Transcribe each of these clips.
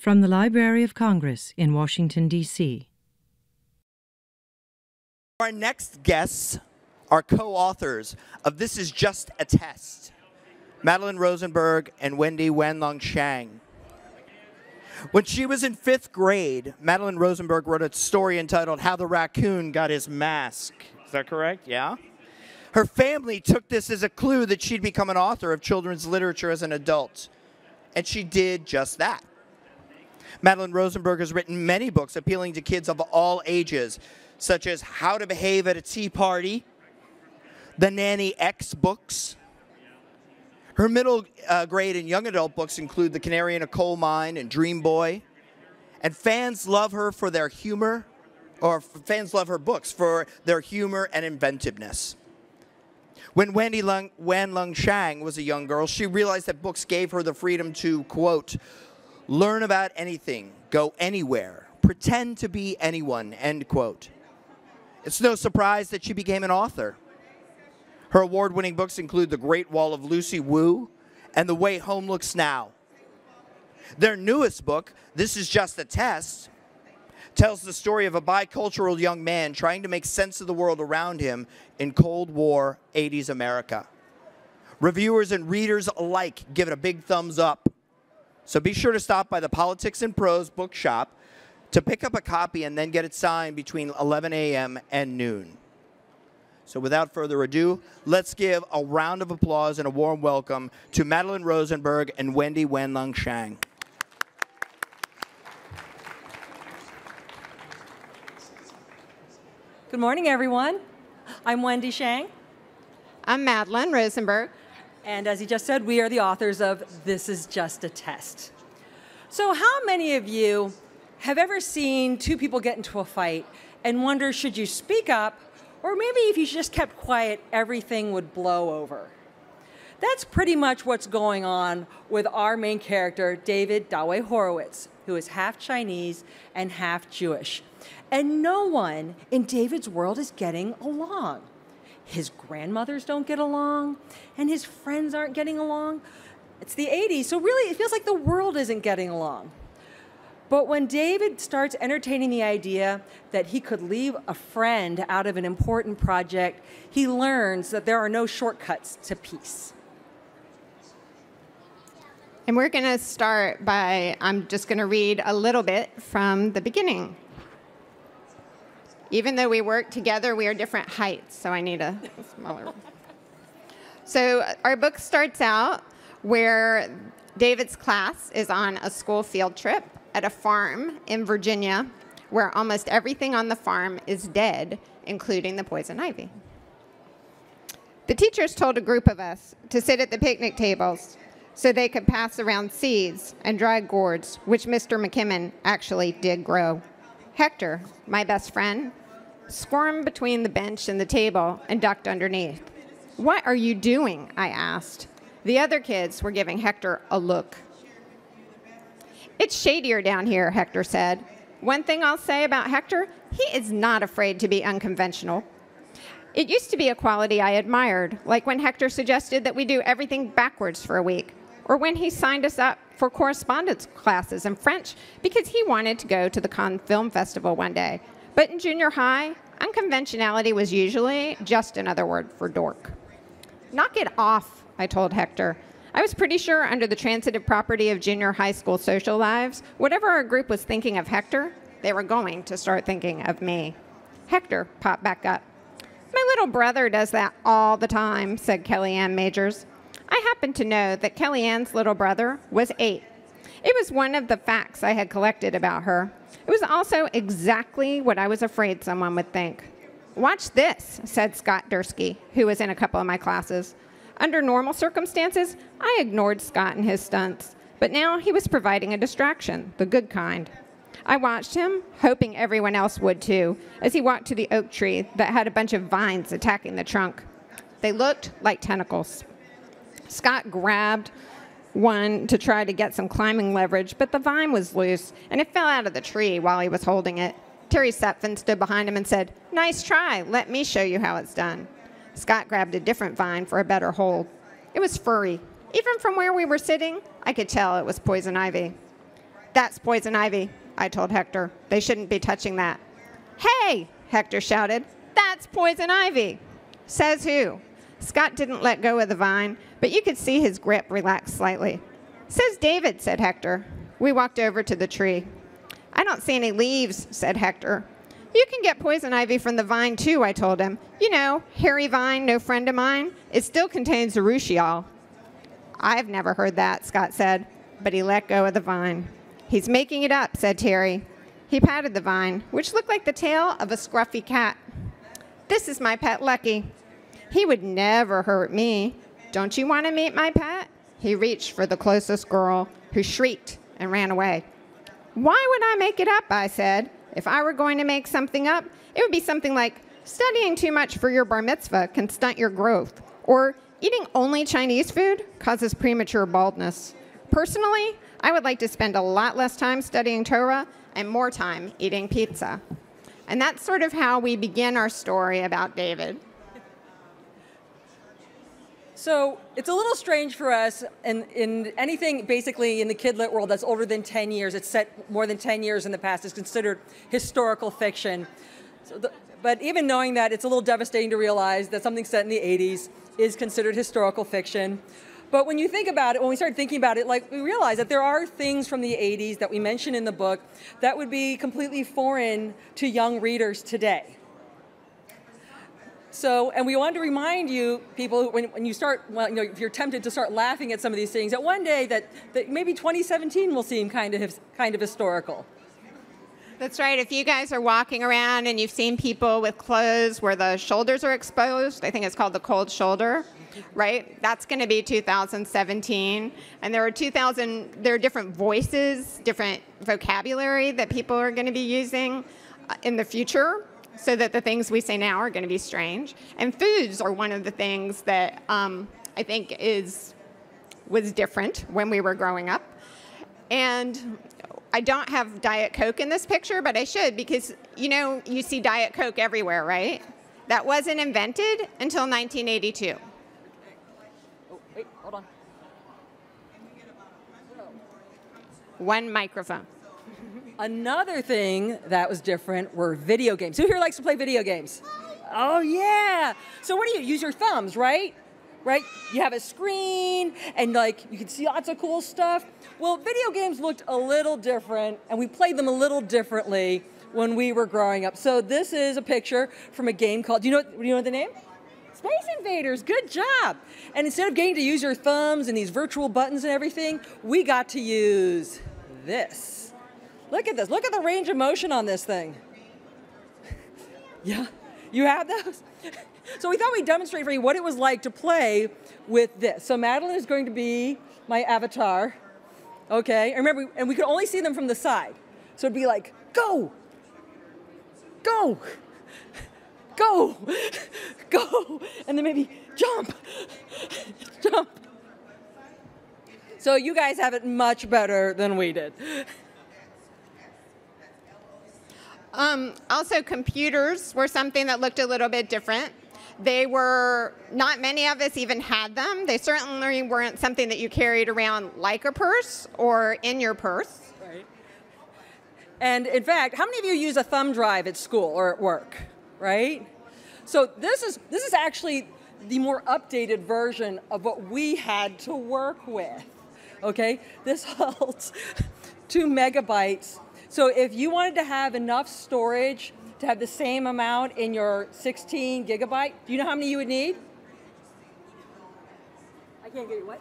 From the Library of Congress in Washington, D.C. Our next guests are co authors of This Is Just a Test Madelyn Rosenberg and Wendy Wan-Long Shang. When she was in fifth grade, Madelyn Rosenberg wrote a story entitled How the Raccoon Got His Mask. Is that correct? Yeah? Her family took this as a clue that she'd become an author of children's literature as an adult. And she did just that. Madelyn Rosenberg has written many books appealing to kids of all ages, such as How to Behave at a Tea Party, the Nanny X books. Her middle uh, grade and young adult books include The Canary in a Coal Mine and Dream Boy. And fans love her for their humor, or fans love her books for their humor and inventiveness. When Wendy Lung, Wan-Long Shang was a young girl, she realized that books gave her the freedom to, quote, learn about anything, go anywhere, pretend to be anyone, end quote. It's no surprise that she became an author. Her award winning books include The Great Wall of Lucy Wu and The Way Home Looks Now. Their newest book, This Is Just a Test, tells the story of a bicultural young man trying to make sense of the world around him in Cold War 80s America. Reviewers and readers alike give it a big thumbs up. So be sure to stop by the Politics and Prose bookshop to pick up a copy and then get it signed between 11 a.m. and noon. So without further ado, let's give a round of applause and a warm welcome to Madelyn Rosenberg and Wendy Wan-Long Shang. Good morning, everyone. I'm Wendy Shang. I'm Madelyn Rosenberg. And as he just said, we are the authors of This Is Just a Test. So, how many of you have ever seen two people get into a fight and wonder should you speak up, or maybe if you just kept quiet, everything would blow over? That's pretty much what's going on with our main character, David Dawei Horowitz, who is half Chinese and half Jewish. And no one in David's world is getting along his grandmothers don't get along, and his friends aren't getting along. It's the 80s, so really it feels like the world isn't getting along. But when David starts entertaining the idea that he could leave a friend out of an important project, he learns that there are no shortcuts to peace. And we're going to start by, I'm just going to read a little bit from the beginning. Even though we work together, we are different heights, so I need a smaller. so our book starts out where David's class is on a school field trip at a farm in Virginia where almost everything on the farm is dead, including the poison ivy. The teachers told a group of us to sit at the picnic tables so they could pass around seeds and dry gourds, which Mr. McKimmon actually did grow. Hector, my best friend, squirmed between the bench and the table and ducked underneath. What are you doing? I asked. The other kids were giving Hector a look. It's shadier down here, Hector said. One thing I'll say about Hector, he is not afraid to be unconventional. It used to be a quality I admired, like when Hector suggested that we do everything backwards for a week, or when he signed us up for correspondence classes in French because he wanted to go to the Cannes Film Festival one day. But in junior high, unconventionality was usually just another word for dork. Knock it off, I told Hector. I was pretty sure under the transitive property of junior high school social lives, whatever our group was thinking of Hector, they were going to start thinking of me. Hector popped back up. My little brother does that all the time, said Kellyanne Majors. I happen to know that Kellyanne's little brother was eight. It was one of the facts I had collected about her. It was also exactly what I was afraid someone would think. Watch this, said Scott Dursky, who was in a couple of my classes. Under normal circumstances, I ignored Scott and his stunts, but now he was providing a distraction, the good kind. I watched him, hoping everyone else would too, as he walked to the oak tree that had a bunch of vines attacking the trunk. They looked like tentacles. Scott grabbed one to try to get some climbing leverage, but the vine was loose and it fell out of the tree while he was holding it. Terry Sepfin stood behind him and said, Nice try. Let me show you how it's done. Scott grabbed a different vine for a better hold. It was furry. Even from where we were sitting, I could tell it was poison ivy. That's poison ivy, I told Hector. They shouldn't be touching that. Hey, Hector shouted. That's poison ivy. Says who? Scott didn't let go of the vine, but you could see his grip relax slightly. Says David, said Hector. We walked over to the tree. I don't see any leaves, said Hector. You can get poison ivy from the vine too, I told him. You know, hairy vine, no friend of mine. It still contains urushiol. I've never heard that, Scott said, but he let go of the vine. He's making it up, said Terry. He patted the vine, which looked like the tail of a scruffy cat. This is my pet Lucky. He would never hurt me. Don't you want to meet my pet? He reached for the closest girl, who shrieked and ran away. Why would I make it up? I said. If I were going to make something up, it would be something like studying too much for your bar mitzvah can stunt your growth, or eating only Chinese food causes premature baldness. Personally, I would like to spend a lot less time studying Torah and more time eating pizza. And that's sort of how we begin our story about David. So it's a little strange for us, in, in anything basically in the kidlit world that's older than 10 years, it's set more than 10 years in the past, is considered historical fiction. So the, but even knowing that, it's a little devastating to realize that something set in the 80s is considered historical fiction. But when you think about it, when we start thinking about it, like we realize that there are things from the 80s that we mention in the book that would be completely foreign to young readers today. So, and we wanted to remind you, people, when, when you start, well, you know, if you're tempted to start laughing at some of these things, that one day that, that maybe 2017 will seem kind of, kind of historical. That's right. If you guys are walking around and you've seen people with clothes where the shoulders are exposed, I think it's called the cold shoulder, right? That's going to be 2017. And there are 2000 there are different voices, different vocabulary that people are going to be using uh, in the future so that the things we say now are going to be strange. And foods are one of the things that um, I think is was different when we were growing up. And I don't have Diet Coke in this picture, but I should because you know you see Diet Coke everywhere, right? That wasn't invented until 1982. Oh, wait, hold on. One microphone. Another thing that was different were video games. Who here likes to play video games? Oh yeah. So what do you use your thumbs, right? Right? You have a screen and like you can see lots of cool stuff. Well, video games looked a little different and we played them a little differently when we were growing up. So this is a picture from a game called Do you know do you know the name? Space Invaders, good job. And instead of getting to use your thumbs and these virtual buttons and everything, we got to use this. Look at this. Look at the range of motion on this thing. yeah, you have those? so we thought we'd demonstrate for you what it was like to play with this. So Madelyn is going to be my avatar. Okay, and remember, and we could only see them from the side. So it'd be like, go, go, go, go, and then maybe jump, jump. So you guys have it much better than we did. Um, also, computers were something that looked a little bit different. They were, not many of us even had them. They certainly weren't something that you carried around like a purse or in your purse. Right. And in fact, how many of you use a thumb drive at school or at work? Right? So this is this is actually the more updated version of what we had to work with. Okay? This holds two megabytes. So if you wanted to have enough storage to have the same amount in your 16 gigabyte, do you know how many you would need? I can't get it. What?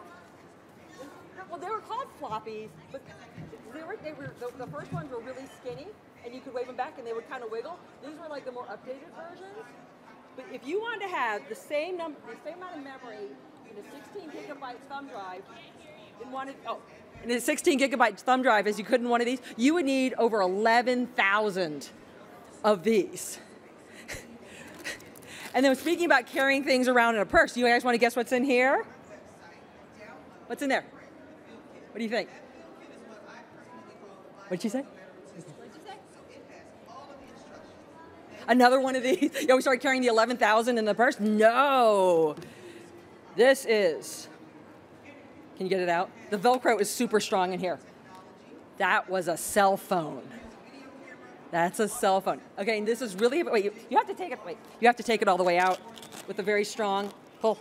Well, they were called floppies, but they were, they were the, the first ones were really skinny, and you could wave them back, and they would kind of wiggle. These were like the more updated versions. But if you wanted to have the same number, the same amount of memory in a 16 gigabyte thumb drive, one of, oh, in a 16 gigabyte thumb drive as you could in one of these, you would need over 11,000 of these. and then speaking about carrying things around in a purse, you guys want to guess what's in here? What's in there? What do you think? What'd you say? Another one of these? Yeah, we started carrying the 11,000 in the purse? No. This is, can you get it out? The Velcro is super strong in here. That was a cell phone. That's a cell phone. Okay, and this is really wait. You, you have to take it. Wait, you have to take it all the way out with a very strong pull.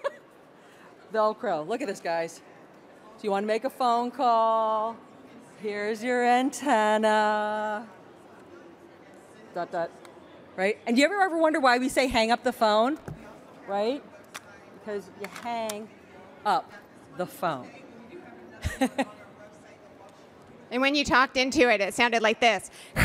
Velcro. Look at this, guys. So you want to make a phone call? Here's your antenna. Dot dot. Right? And do you ever ever wonder why we say hang up the phone? Right? Because you hang up the phone. And when you talked into it, it sounded like this.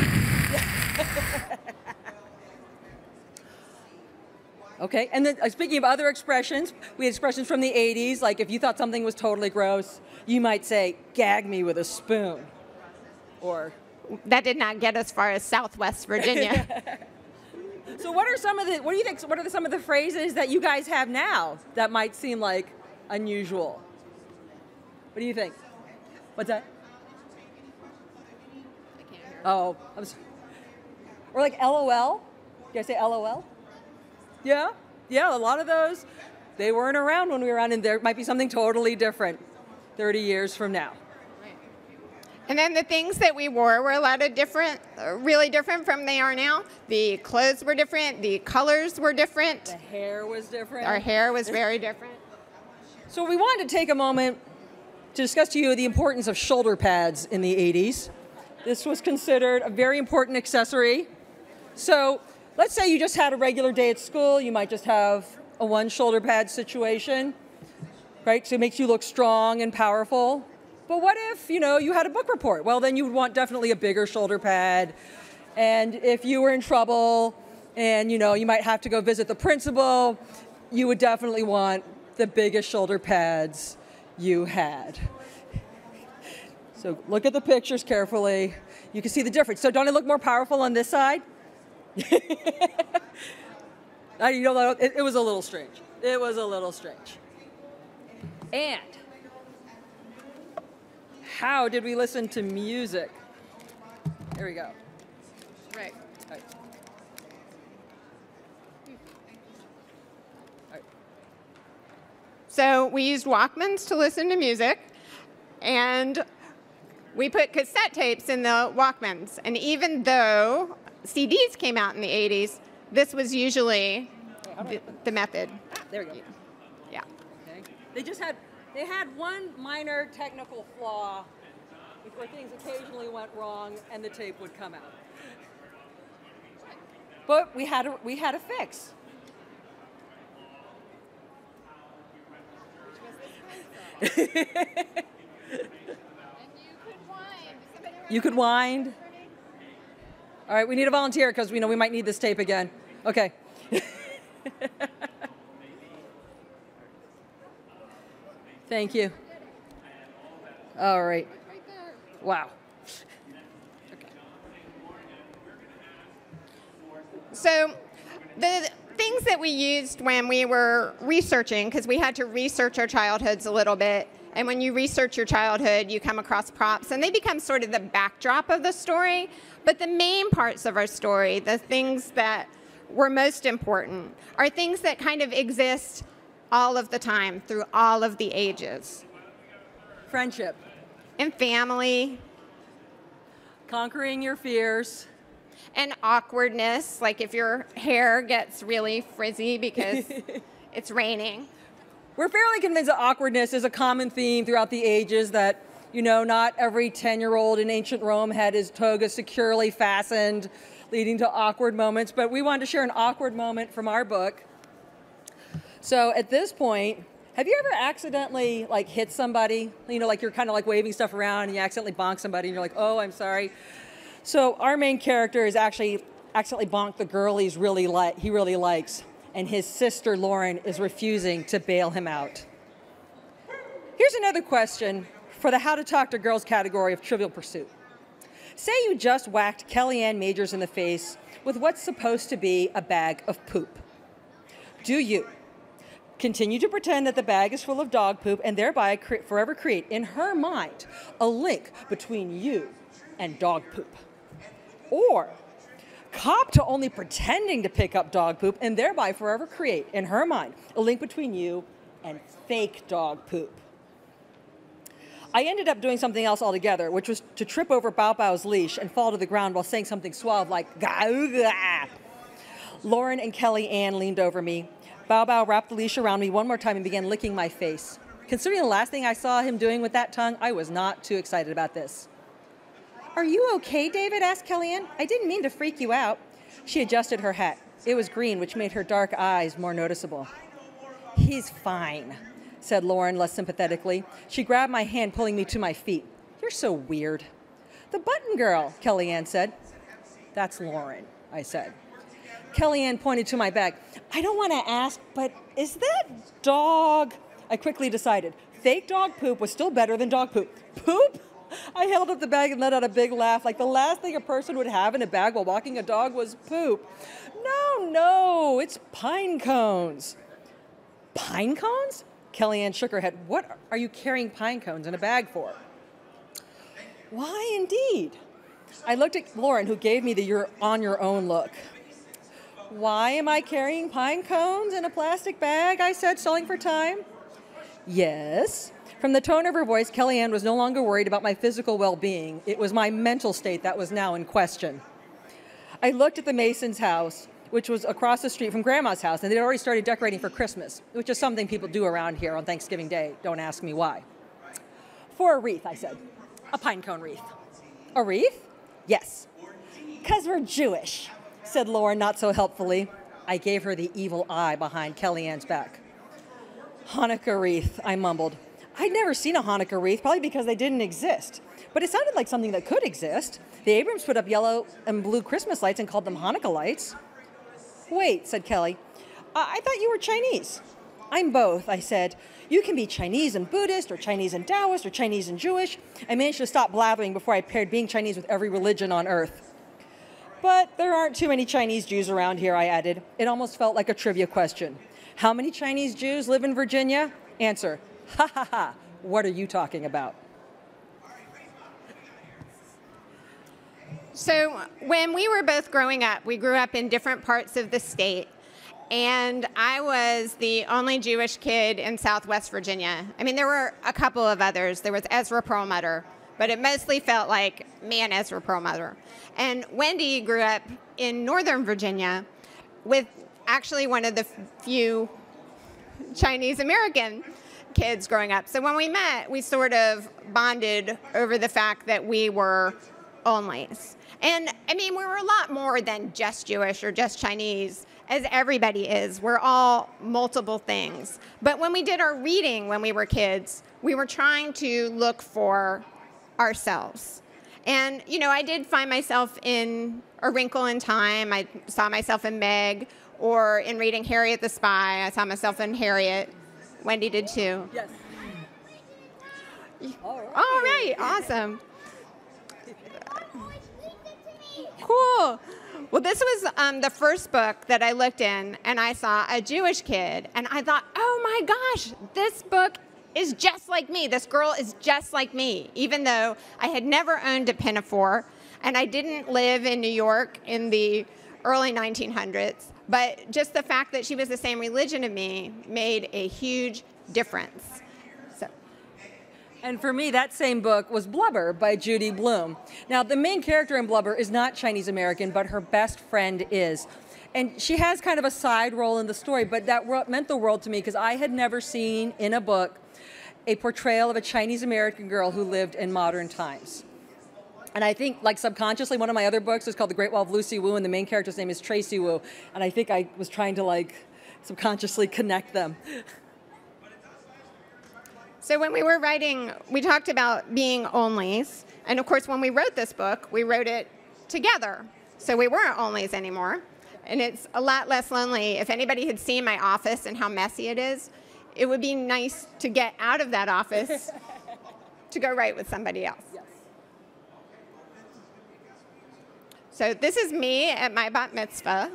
Okay, and then uh, speaking of other expressions, we had expressions from the 80s, like if you thought something was totally gross, you might say, gag me with a spoon. Or, That did not get as far as Southwest Virginia. so what are some of the, what do you think, what are the, some of the phrases that you guys have now that might seem like unusual? What do you think? What's that? Oh, I'm sorry. Or like LOL? You I say LOL? Yeah, yeah, a lot of those, they weren't around when we were around, and there might be something totally different 30 years from now. and then the things that we wore were a lot of different, really different from they are now. The clothes were different, the colors were different, The hair was different. our hair was very different. So we wanted to take a moment to discuss to you the importance of shoulder pads in the 80s. This was considered a very important accessory. So let's say you just had a regular day at school, you might just have a one shoulder pad situation, right? So it makes you look strong and powerful. But what if, you know, you had a book report? Well, then you would want definitely a bigger shoulder pad. And if you were in trouble and, you know, you might have to go visit the principal, you would definitely want the biggest shoulder pads you had. So look at the pictures carefully. You can see the difference. So don't it look more powerful on this side? I, you know, it, it was a little strange. It was a little strange. And how did we listen to music? There we go. Right. All right. All right. So we used Walkmans to listen to music, and we put cassette tapes in the Walkmans. And even though CDs came out in the 80s, this was usually the, the method. There we go. Yeah. Okay. They just had they had one minor technical flaw where things occasionally went wrong and the tape would come out. But we had a, we had a fix. You could wind. All right, we need a volunteer because we know we might need this tape again. Okay. Thank you. All right. Wow. So the things that we used when we were researching, because we had to research our childhoods a little bit, and when you research your childhood, you come across props, and they become sort of the backdrop of the story. But the main parts of our story, the things that were most important, are things that kind of exist all of the time through all of the ages. Friendship, And family, conquering your fears. And awkwardness, like if your hair gets really frizzy because it's raining. We're fairly convinced that awkwardness is a common theme throughout the ages, that, you know, not every 10 year old in ancient Rome had his toga securely fastened, leading to awkward moments. But we wanted to share an awkward moment from our book. So at this point, have you ever accidentally like hit somebody? You know, like you're kind of like waving stuff around and you accidentally bonk somebody and you're like, oh, I'm sorry. So our main character is actually accidentally bonked the girl he's really like he really likes, and his sister Lauren is refusing to bail him out. Here's another question for the How to Talk to Girls category of Trivial Pursuit. Say you just whacked Kellyanne Majors in the face with what's supposed to be a bag of poop. Do you continue to pretend that the bag is full of dog poop and thereby cre- forever create in her mind a link between you and dog poop? Or cop to only pretending to pick up dog poop and thereby forever create in her mind a link between you and fake dog poop? I ended up doing something else altogether, which was to trip over Bao Bao's leash and fall to the ground while saying something suave like "Gah." Lauren and Kellyanne leaned over me. Bao Bao wrapped the leash around me one more time and began licking my face. Considering the last thing I saw him doing with that tongue, I was not too excited about this. Are you okay, David? asked Kellyanne. I didn't mean to freak you out. She adjusted her hat. It was green, which made her dark eyes more noticeable. He's fine, said Lauren less sympathetically. She grabbed my hand, pulling me to my feet. You're so weird. The button girl, Kellyanne said. That's Lauren, I said. Kellyanne pointed to my bag. I don't want to ask, but is that dog? I quickly decided. Fake dog poop was still better than dog poop. Poop? I held up the bag and let out a big laugh, like the last thing a person would have in a bag while walking a dog was poop. No, no, it's pine cones. Pine cones? Kellyanne shook her head. What are you carrying pine cones in a bag for? Why, indeed? I looked at Lauren, who gave me the you're on your own look. Why am I carrying pine cones in a plastic bag? I said, stalling for time. Yes. From the tone of her voice, Kellyanne was no longer worried about my physical well being. It was my mental state that was now in question. I looked at the Mason's house, which was across the street from Grandma's house, and they'd already started decorating for Christmas, which is something people do around here on Thanksgiving Day. Don't ask me why. For a wreath, I said. A pine cone wreath. A wreath? Yes. Because we're Jewish said Lauren not so helpfully. I gave her the evil eye behind Kellyanne's back. Hanukkah wreath, I mumbled. I'd never seen a Hanukkah wreath, probably because they didn't exist. But it sounded like something that could exist. The Abrams put up yellow and blue Christmas lights and called them Hanukkah lights. Wait, said Kelly. I, I thought you were Chinese. I'm both, I said. You can be Chinese and Buddhist, or Chinese and Taoist, or Chinese and Jewish. I managed to stop blabbering before I paired being Chinese with every religion on earth. But there aren't too many Chinese Jews around here, I added. It almost felt like a trivia question. How many Chinese Jews live in Virginia? Answer, ha ha ha, what are you talking about? So, when we were both growing up, we grew up in different parts of the state. And I was the only Jewish kid in Southwest Virginia. I mean, there were a couple of others. There was Ezra Perlmutter, but it mostly felt like me and Ezra Perlmutter. And Wendy grew up in Northern Virginia with actually one of the few Chinese American kids growing up. So when we met, we sort of bonded over the fact that we were onlys. And I mean, we were a lot more than just Jewish or just Chinese, as everybody is. We're all multiple things. But when we did our reading when we were kids, we were trying to look for ourselves. And, you know, I did find myself in A Wrinkle in Time. I saw myself in Meg, or in reading Harriet the Spy. I saw myself in Harriet. Wendy did too. Yes. All right, All right. awesome. Cool. Well, this was um, the first book that I looked in, and I saw a Jewish kid, and I thought, oh my gosh, this book is just like me. This girl is just like me, even though I had never owned a pinafore and I didn't live in New York in the early 1900s. But just the fact that she was the same religion as me made a huge difference. And for me, that same book was Blubber by Judy Blume. Now, the main character in Blubber is not Chinese American, but her best friend is. And she has kind of a side role in the story, but that meant the world to me because I had never seen in a book a portrayal of a Chinese American girl who lived in modern times. And I think, like subconsciously, one of my other books is called The Great Wall of Lucy Wu, and the main character's name is Tracy Wu. And I think I was trying to like subconsciously connect them. So when we were writing, we talked about being onlys, and of course, when we wrote this book, we wrote it together. So we weren't onlys anymore, and it's a lot less lonely. If anybody had seen my office and how messy it is, it would be nice to get out of that office to go write with somebody else. Yes. So this is me at my bat mitzvah,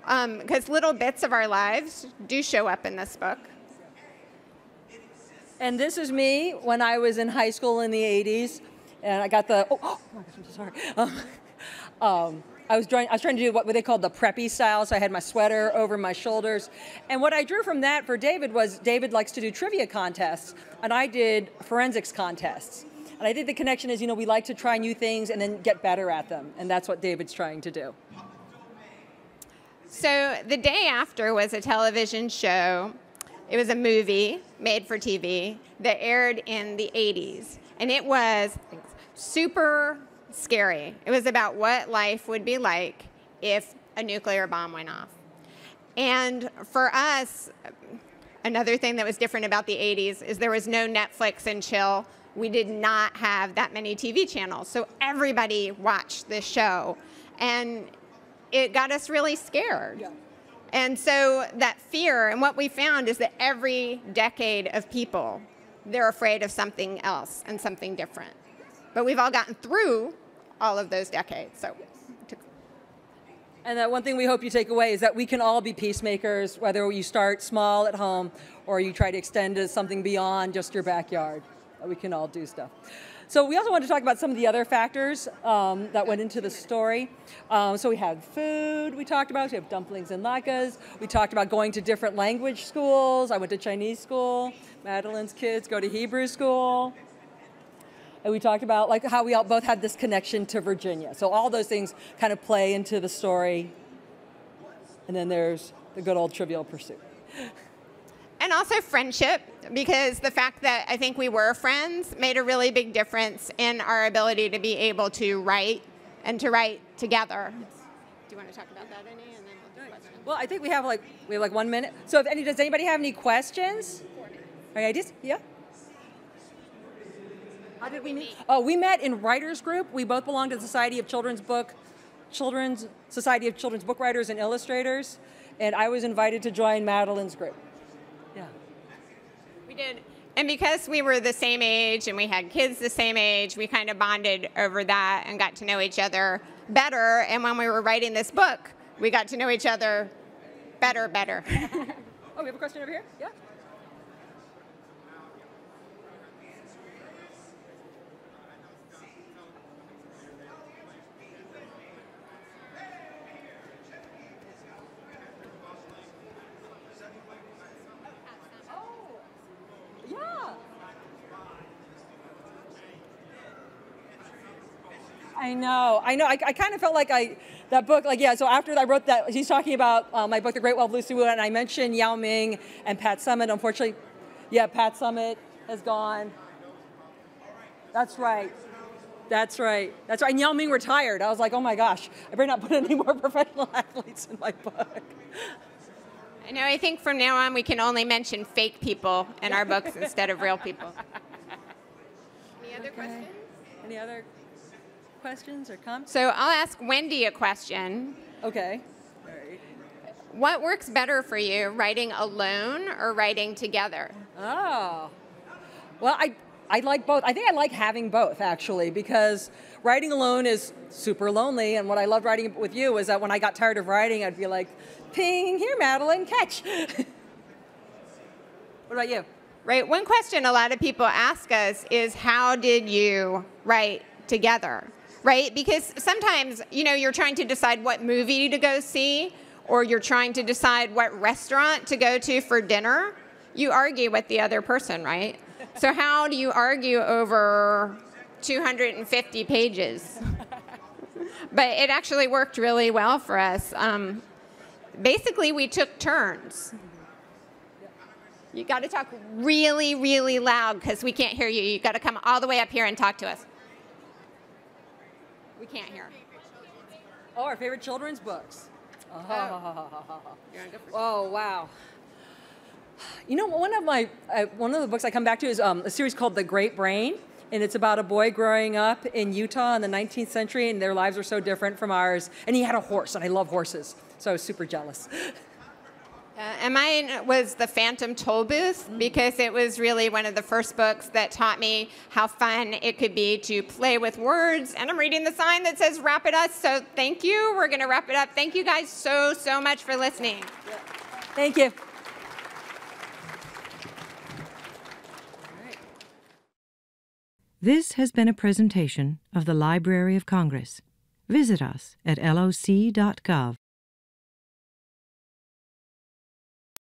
because um, little bits of our lives do show up in this book. And this is me when I was in high school in the 80s, and I got the, oh, oh my gosh, I'm so sorry. Um, um, I was drawing. I was trying to do what they called the preppy style. So I had my sweater over my shoulders, and what I drew from that for David was David likes to do trivia contests, and I did forensics contests. And I think the connection is, you know, we like to try new things and then get better at them, and that's what David's trying to do. So the day after was a television show. It was a movie made for TV that aired in the 80s. And it was super scary. It was about what life would be like if a nuclear bomb went off. And for us, another thing that was different about the 80s is there was no Netflix and chill. We did not have that many TV channels. So everybody watched this show. And it got us really scared. Yeah. And so that fear, and what we found is that every decade of people, they're afraid of something else and something different. But we've all gotten through all of those decades. So And that one thing we hope you take away is that we can all be peacemakers, whether you start small at home or you try to extend to something beyond just your backyard. We can all do stuff. So we also want to talk about some of the other factors um, that went into the story. Um, so we had food. We talked about. We have dumplings and latkes. We talked about going to different language schools. I went to Chinese school. Madelyn's kids go to Hebrew school. And we talked about like how we all both had this connection to Virginia. So all those things kind of play into the story. And then there's the good old Trivial Pursuit. and also friendship, because the fact that I think we were friends made a really big difference in our ability to be able to write and to write together. Do you want to talk about that any? And then we'll do questions. Well, I think we have like we have like one minute. So if any does anybody have any questions? Any ideas? Yeah. How did we meet? Oh, we met in writers group. We both belong to the Society of Children's Book, Children's Society of Children's Book Writers and Illustrators, and I was invited to join Madelyn's group. Did. And because we were the same age and we had kids the same age, we kind of bonded over that and got to know each other better. And when we were writing this book, we got to know each other better, better. Oh, we have a question over here. Yeah. I know, I know. I, I kind of felt like I, that book, like, yeah, so after I wrote that, he's talking about uh, my book, The Great Wall of Lucy Wu, and I mentioned Yao Ming and Pat Summitt. Unfortunately, yeah, Pat Summitt has gone. That's right. That's right. That's right. And Yao Ming retired. I was like, oh my gosh, I better not put any more professional athletes in my book. I know, I think from now on we can only mention fake people in our books instead of real people. Any other questions? Any other questions or comments? So I'll ask Wendy a question. Okay. What works better for you, writing alone or writing together? Oh. Well, I I like both. I think I like having both actually because writing alone is super lonely and what I loved writing with you was that when I got tired of writing I'd be like, "Ping, here Madelyn, catch." what about you? Right. One question a lot of people ask us is how did you write together? Right? Because sometimes, you know, you're trying to decide what movie to go see or you're trying to decide what restaurant to go to for dinner. You argue with the other person, right? So how do you argue over 250 pages? but it actually worked really well for us. Um, basically, we took turns. You got to talk really, really loud because we can't hear you. You got to come all the way up here and talk to us. We can't hear. Oh, our favorite children's books. Oh, You're on good for- oh wow. You know, one of my uh, one of the books I come back to is um, a series called The Great Brain, and it's about a boy growing up in Utah in the 19th century, and their lives were so different from ours. And he had a horse, and I love horses, so I was super jealous. Uh, and mine was The Phantom Tollbooth because it was really one of the first books that taught me how fun it could be to play with words. And I'm reading the sign that says wrap it up. So thank you. We're going to wrap it up. Thank you guys so, so much for listening. Thank you. This has been a presentation of the Library of Congress. Visit us at loc.gov.